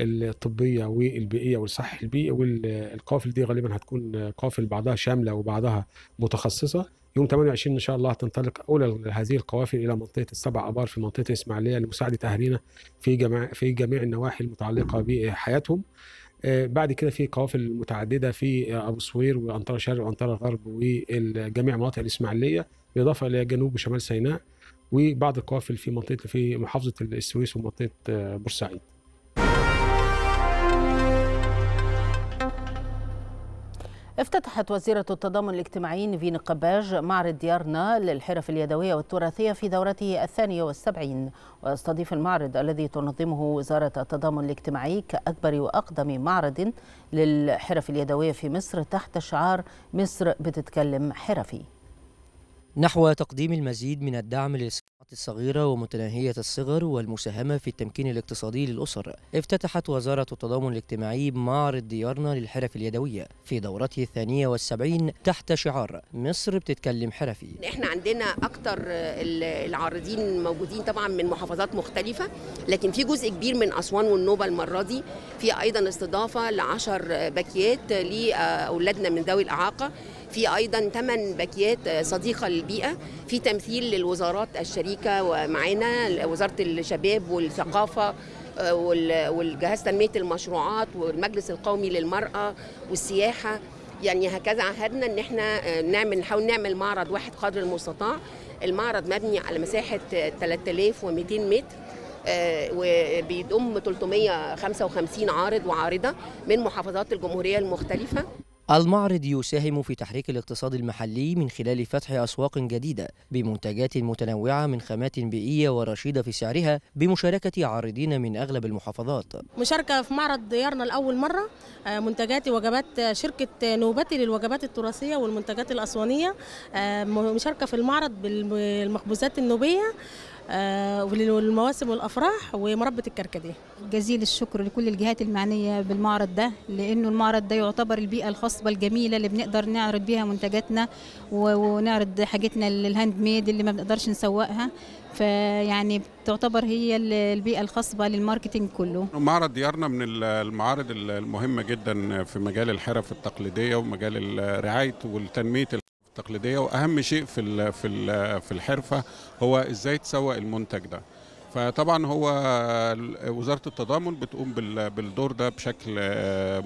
الطبية والبيئية والصحي البيئي والقوافل دي غالبا هتكون قوافل بعضها شاملة وبعضها متخصصة يوم 28 إن شاء الله هتنطلق أولى هذه القوافل إلى منطقة السبع أبار في منطقة الاسماعيليه لمساعدة أهالينا في جميع في جميع النواحي المتعلقة بحياتهم بعد كده في قوافل متعددة في أبو صوير وانطره شرق وانطره غرب وجميع مناطق الإسماعيلية بالإضافة إلى جنوب وشمال سيناء وبعض القوافل في منطقة في محافظة السويس ومنطقة بورسعيد. افتتحت وزيرة التضامن الاجتماعي نيفين قباج معرض ديارنا للحرف اليدوية والتراثية في دورته الثانية والسبعين. ويستضيف المعرض الذي تنظمه وزارة التضامن الاجتماعي كأكبر وأقدم معرض للحرف اليدوية في مصر تحت شعار مصر بتتكلم حرفي. نحو تقديم المزيد من الدعم للصناعات الصغيرة ومتناهية الصغر والمساهمة في التمكين الاقتصادي للأسر. افتتحت وزارة التضامن الاجتماعي معرض ديارنا للحرف اليدوية في دورته الثانية والسبعين تحت شعار مصر بتتكلم حرفي. إحنا عندنا أكتر العارضين موجودين طبعا من محافظات مختلفة لكن في جزء كبير من أسوان والنوبة المرة دي في أيضا استضافة لعشر باكيات لأولادنا من ذوي الإعاقة. في أيضا ثمان باكيات صديقة للبيئة في تمثيل للوزارات الشريكة ومعانا وزارة الشباب والثقافة والجهاز تنمية المشروعات والمجلس القومي للمرأة والسياحة. يعني هكذا عهدنا إن إحنا نعمل نحاول نعمل معرض واحد قدر المستطاع. المعرض مبني على مساحة 3200 متر وبيضم 355 عارض وعارضة من محافظات الجمهورية المختلفة. المعرض يساهم في تحريك الاقتصاد المحلي من خلال فتح أسواق جديدة بمنتجات متنوعة من خامات بيئية ورشيدة في سعرها بمشاركة عارضين من أغلب المحافظات. مشاركة في معرض ديارنا لأول مرة آه، منتجات وجبات شركة نوبتي للوجبات التراثية والمنتجات الأسوانية آه، مشاركة في المعرض بالمخبوزات النوبية آه، والمواسم والأفراح ومربى الكركديه. جزيل الشكر لكل الجهات المعنية بالمعرض ده لأنه المعرض ده يعتبر البيئة الخصبه الجميلة اللي بنقدر نعرض بيها منتجاتنا ونعرض حاجتنا ال hand made اللي ما بنقدرش نسوقها فيعني تعتبر هي البيئة الخصبه لل marketing كله. معرض ديارنا من المعارض المهمة جدا في مجال الحرف التقليدية ومجال رعاية والتنمية التقليدية وأهم شيء في في في الحرفة هو إزاي تسوق المنتج ده. فطبعا هو وزارة التضامن بتقوم بالدور ده بشكل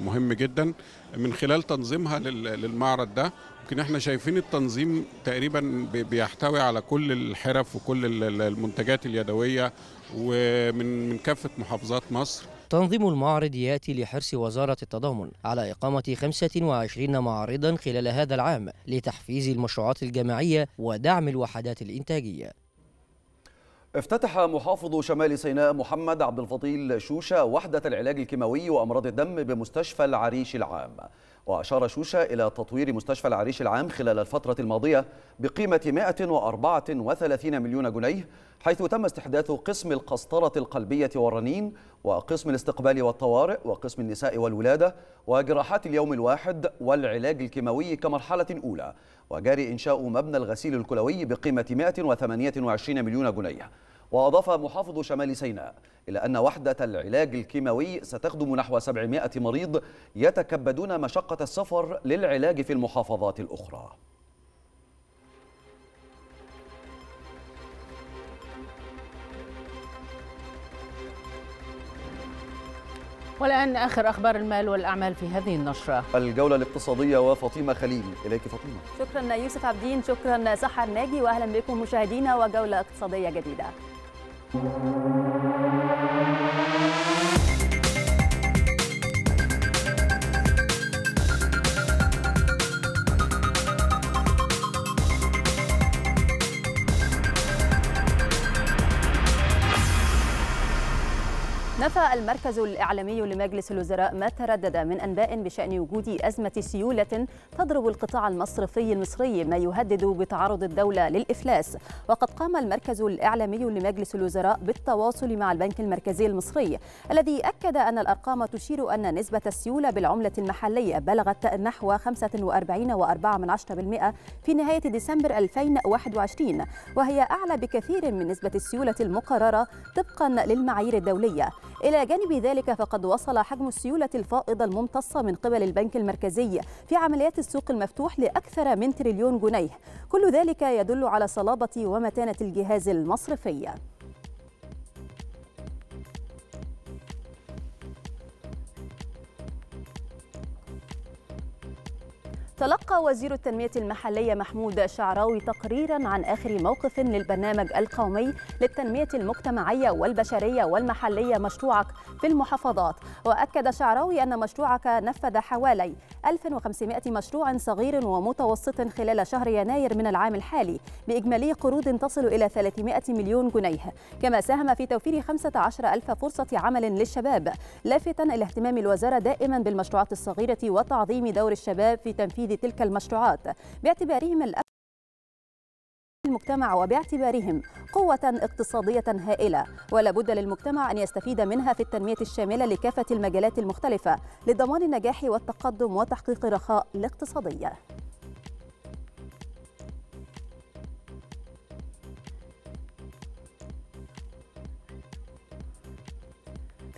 مهم جدا. من خلال تنظيمها للمعرض ده يمكن إحنا شايفين التنظيم تقريبا بيحتوي على كل الحرف وكل المنتجات اليدوية ومن من كافة محافظات مصر. تنظيم المعرض ياتي لحرص وزارة التضامن على إقامة 25 معرضا خلال هذا العام لتحفيز المشروعات الجماعية ودعم الوحدات الإنتاجية. افتتح محافظ شمال سيناء محمد عبد الفضيل شوشة وحدة العلاج الكيماوي وأمراض الدم بمستشفى العريش العام وأشار شوشة إلى تطوير مستشفى العريش العام خلال الفترة الماضية بقيمة 134 مليون جنيه حيث تم استحداث قسم القسطرة القلبية والرنين وقسم الاستقبال والطوارئ وقسم النساء والولادة وجراحات اليوم الواحد والعلاج الكيماوي كمرحلة أولى وجاري إنشاء مبنى الغسيل الكلوي بقيمة 128 مليون جنيه. وأضاف محافظ شمال سيناء إلى أن وحدة العلاج الكيماوي ستخدم نحو 700 مريض يتكبدون مشقة السفر للعلاج في المحافظات الأخرى. والآن آخر أخبار المال والأعمال في هذه النشرة. الجولة الاقتصادية وفاطمة خليل. إليك فاطمة. شكرا يوسف عبدين شكرا سحر ناجي وأهلا بكم مشاهدينا وجولة اقتصادية جديدة. Thank you. نفى المركز الإعلامي لمجلس الوزراء ما تردد من أنباء بشأن وجود أزمة سيولة تضرب القطاع المصرفي المصري ما يهدد بتعرض الدولة للإفلاس. وقد قام المركز الإعلامي لمجلس الوزراء بالتواصل مع البنك المركزي المصري الذي أكد أن الأرقام تشير أن نسبة السيولة بالعملة المحلية بلغت نحو 45.4% في نهاية ديسمبر 2021 وهي أعلى بكثير من نسبة السيولة المقررة طبقا للمعايير الدولية. إلى جانب ذلك فقد وصل حجم السيولة الفائضة الممتصة من قبل البنك المركزي في عمليات السوق المفتوح لأكثر من تريليون جنيه. كل ذلك يدل على صلابة ومتانة الجهاز المصرفي. تلقى وزير التنمية المحلية محمود شعراوي تقريرا عن آخر موقف للبرنامج القومي للتنمية المجتمعية والبشرية والمحلية مشروعك في المحافظات. وأكد شعراوي أن مشروعك نفذ حوالي 1500 مشروع صغير ومتوسط خلال شهر يناير من العام الحالي بإجمالي قروض تصل إلى 300 مليون جنيه. كما ساهم في توفير 15 ألف فرصة عمل للشباب لافتا إلى اهتمام الوزارة دائما بالمشروعات الصغيرة وتعظيم دور الشباب في تنفيذ تلك المشروعات. باعتبارهم الأكثر المجتمع وباعتبارهم قوة اقتصادية هائلة. ولا بد للمجتمع أن يستفيد منها في التنمية الشاملة لكافة المجالات المختلفة لضمان النجاح والتقدم وتحقيق رخاء الاقتصادية.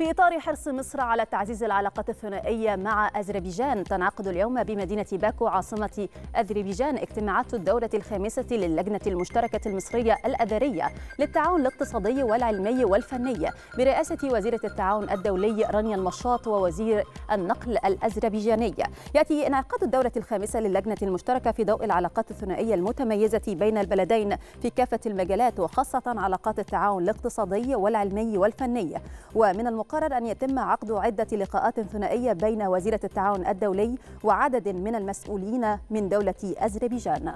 في إطار حرص مصر على تعزيز العلاقات الثنائية مع أذربيجان. تنعقد اليوم بمدينة باكو عاصمة أذربيجان اجتماعات الدورة الخامسة للجنة المشتركة المصرية الأذرية للتعاون الاقتصادي والعلمي والفني. برئاسة وزيرة التعاون الدولي رانيا المشاط ووزير النقل الأذربيجاني. يأتي انعقاد الدورة الخامسة للجنة المشتركة في ضوء العلاقات الثنائية المتميزة بين البلدين في كافة المجالات وخاصة علاقات التعاون الاقتصادي والعلمي والفني. ومن المقرر المقرر أن يتم عقد عدة لقاءات ثنائية بين وزيرة التعاون الدولي وعدد من المسؤولين من دولة أذربيجان.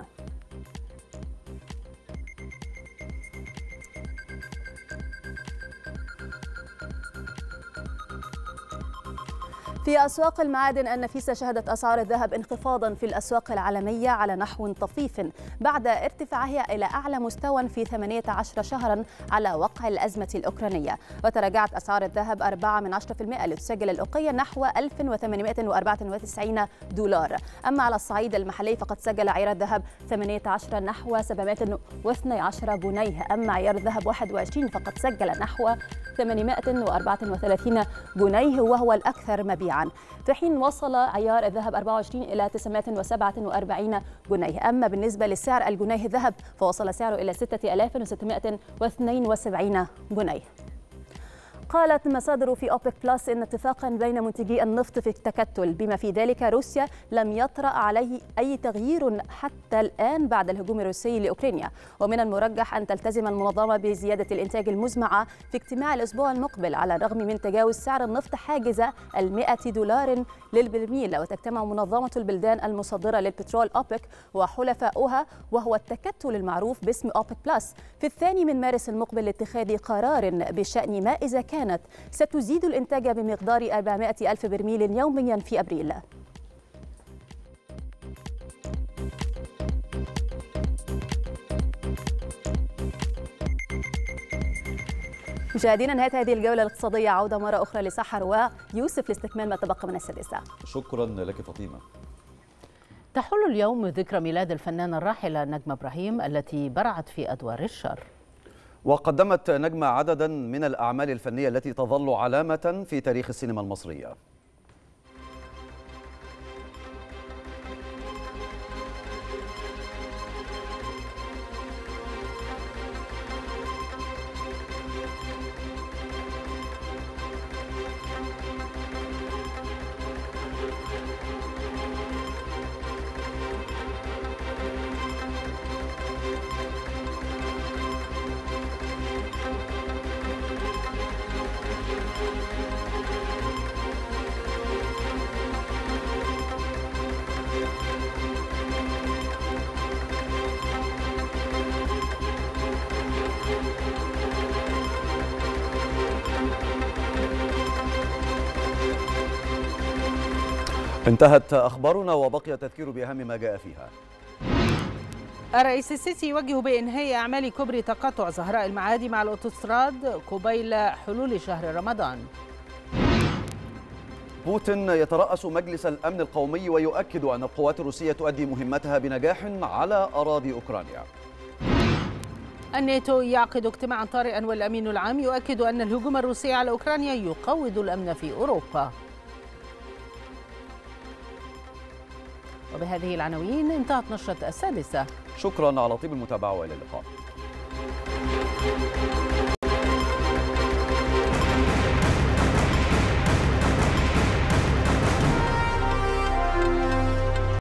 في أسواق المعادن النفيسة شهدت أسعار الذهب انخفاضا في الأسواق العالمية على نحو طفيف بعد ارتفاعها إلى أعلى مستوى في 18 شهرا على وقع الأزمة الأوكرانية. وتراجعت أسعار الذهب 4 من 10% لتسجل الأوقية نحو 1894 دولار. أما على الصعيد المحلي فقد سجل عيار الذهب 18 نحو 712 جنيه أما عيار الذهب 21 فقد سجل نحو 834 جنيه وهو الأكثر مبيعا. في حين وصل عيار الذهب 24 إلى 947 جنيه. أما بالنسبة للسعر الجنيه الذهب فوصل سعره إلى 6672 جنيه. قالت مصادر في أوبك بلس إن اتفاقا بين منتجي النفط في التكتل. بما في ذلك روسيا لم يطرأ عليه أي تغيير حتى الآن بعد الهجوم الروسي لأوكرانيا. ومن المرجح أن تلتزم المنظمة بزيادة الإنتاج المزمعة في اجتماع الأسبوع المقبل على الرغم من تجاوز سعر النفط حاجز المائة دولار للبرميل. وتجتمع منظمة البلدان المصدرة للبترول أوبك وحلفاؤها وهو التكتل المعروف باسم أوبك بلس. في الثاني من مارس المقبل لاتخاذ قرار بشأن ما إذا كان كانت ستزيد الإنتاج بمقدار 400 ألف برميل يوميا في أبريل. مشاهدينا نهاية هذه الجولة الاقتصادية عودة مرة أخرى لسحر ويوسف لاستكمال ما تبقى من السادسة. شكرا لك فاطمة. تحل اليوم ذكرى ميلاد الفنانة الراحلة نجمة إبراهيم التي برعت في أدوار الشر. وقدمت نجمة عددا من الأعمال الفنية التي تظل علامة في تاريخ السينما المصرية. انتهت أخبارنا وبقي التذكير بأهم ما جاء فيها. الرئيس السيسي يوجه بإنهاء أعمال كوبري تقاطع زهراء المعادي مع الأوتوستراد قبيل حلول شهر رمضان. بوتين يترأس مجلس الأمن القومي ويؤكد أن القوات الروسية تؤدي مهمتها بنجاح على أراضي أوكرانيا. الناتو يعقد اجتماعا طارئا والأمين العام يؤكد أن الهجوم الروسي على أوكرانيا يقوض الأمن في أوروبا. وبهذه العناوين انتهت نشرة السادسة. شكرا على طيب المتابعة وإلى اللقاء.